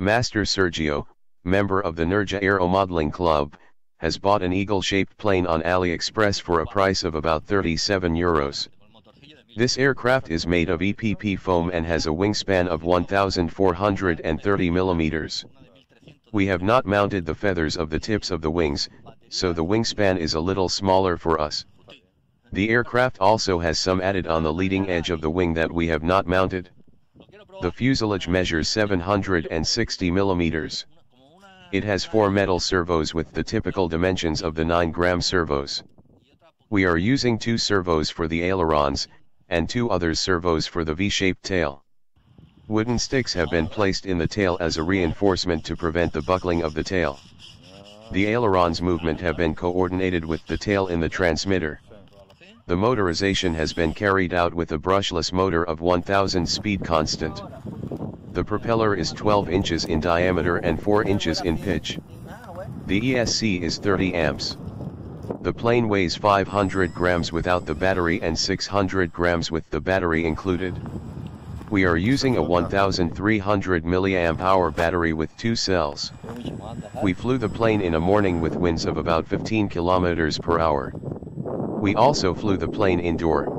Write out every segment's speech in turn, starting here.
Master Sergio, member of the Nerja Aero Modeling Club, has bought an eagle-shaped plane on AliExpress for a price of about 37 euros. This aircraft is made of EPP foam and has a wingspan of 1430 millimeters. We have not mounted the feathers of the tips of the wings, so the wingspan is a little smaller for us. The aircraft also has some added on the leading edge of the wing that we have not mounted. The fuselage measures 760 millimeters. It has four metal servos with the typical dimensions of the 9 gram servos. We are using two servos for the ailerons, and two other servos for the V-shaped tail. Wooden sticks have been placed in the tail as a reinforcement to prevent the buckling of the tail. The ailerons movement have been coordinated with the tail in the transmitter. The motorization has been carried out with a brushless motor of 1000 speed constant. The propeller is 12 inches in diameter and 4 inches in pitch. The ESC is 30 amps. The plane weighs 500 grams without the battery and 600 grams with the battery included. We are using a 1300 mAh hour battery with two cells. We flew the plane in a morning with winds of about 15 kilometers per hour. We also flew the plane indoor.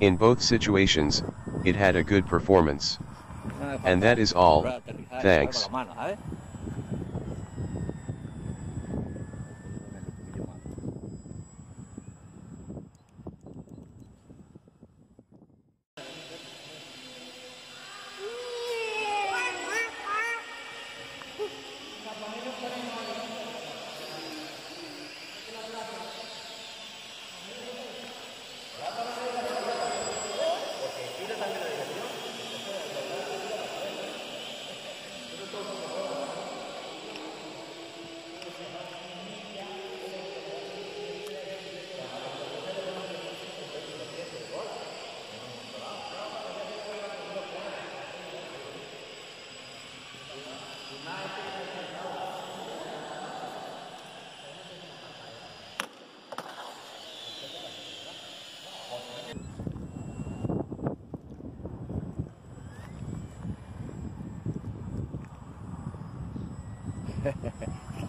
In both situations, it had a good performance. And that is all, thanks.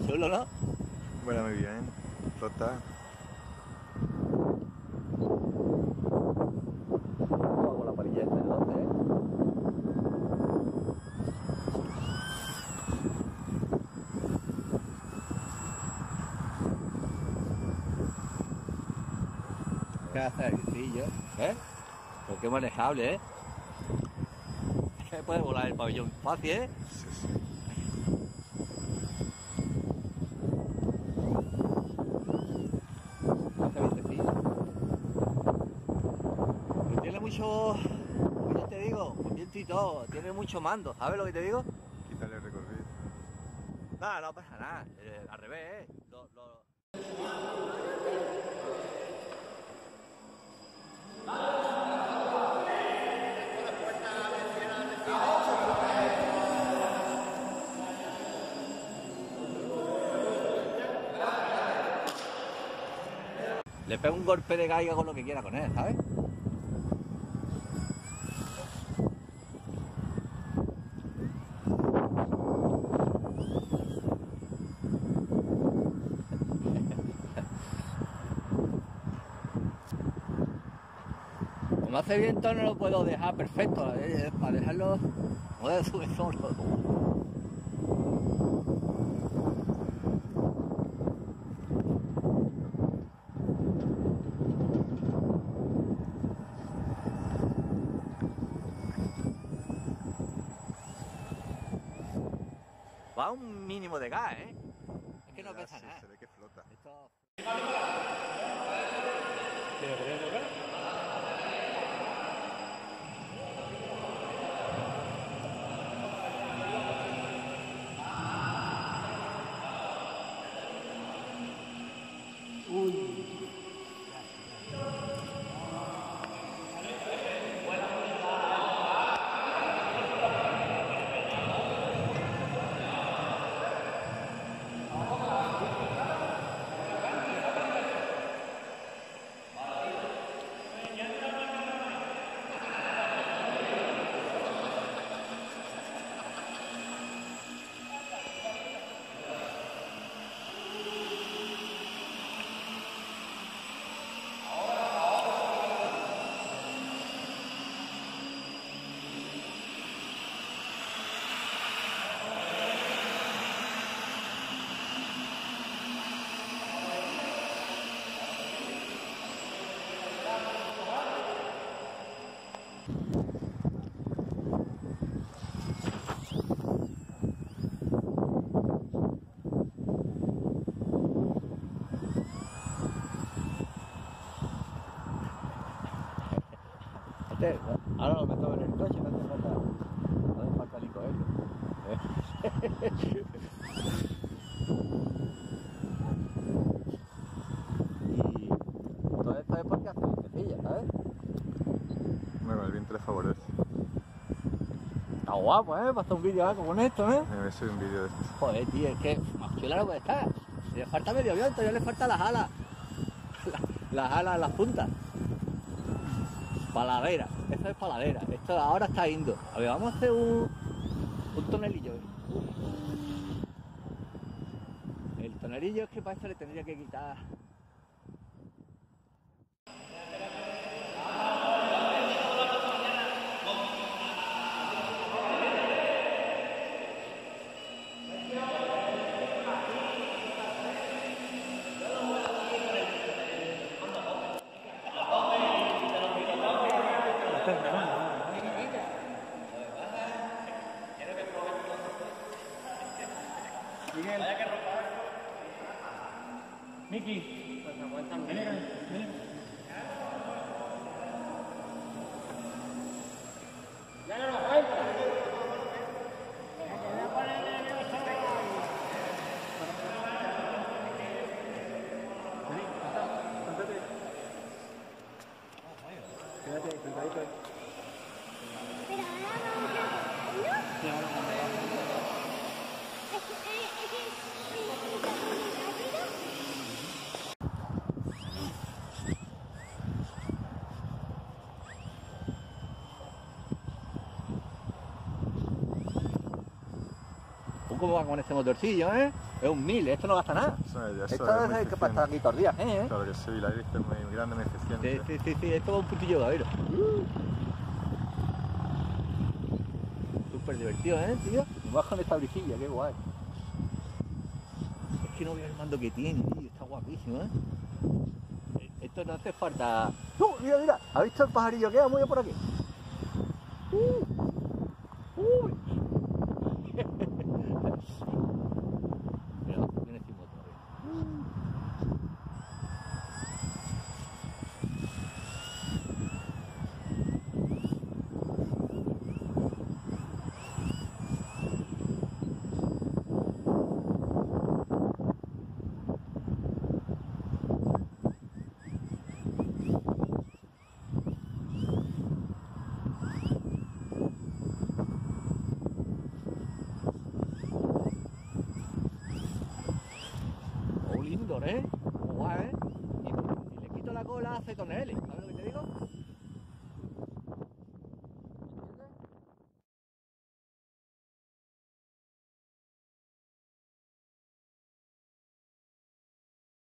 Chulo, ¿no? Bueno, muy bien. Esta, ¿no? ¿Eh? ¿Eh? Pero qué manejable, ¿eh? Puede volar el pabellón fácil, ¿eh? Sí, sí. Hace vientecillo. Pero tiene mucho. Ya te digo, con viento y todo. Tiene mucho mando, ¿sabes lo que te digo? Quítale el recorrido. No, no pasa nada. eh, al revés, ¿eh? Lo- lo- Le pego un golpe de gaiga con lo que quiera con él, ¿sabes? Como hace viento no lo puedo dejar perfecto, eh, para dejarlo, no de subir solo. Va un mínimo de gas, ¿eh? Es que no pesa nada. Se ve que flota. Esto... Ahora lo meto en el coche, no hace falta, no hace falta ni cogerlo. ¿eh? y todo esto es porque hace vientecilla, ¿sabes? Bueno, el viento le favorece. Está guapo, ¿eh? Para hacer un vídeo algo con esto, ¿eh? Me voy un vídeo de esto. Joder, tío, es que más chula no puede estar. Le falta medio viento, ya le falta las alas. La- Las alas, las puntas. Paladera, esto es paladera. Esto ahora está indo. A ver, vamos a hacer un, un tonelillo. El tonelillo es que para esto le tendría que quitar. Pero ahora vamos a hacerlo. Es que, eh, es que, eh, rápido. ¿Tú cómo vas con este motorcillo, eh? Es un mil, esto no gasta nada. Esto es muy el que para estar aquí todos los días, ¿eh? Claro que sí, la he visto es muy grande, muy Sí, eficiente. sí, sí, sí, esto va un putillo de Súper divertido, ¿eh, tío? Con esta brisilla, qué guay. Es que no veo el mando que tiene, tío, está guapísimo, ¿eh? Eh, Esto no hace falta... ¡Uh, mira, mira! ¿Ha visto el pajarillo que ha movido por aquí? ¡Uh! ¡Uy! Lindo, ¿eh? Guay, ¿eh? Y si le quito la cola, hace toneles. ¿Sabes lo que te digo?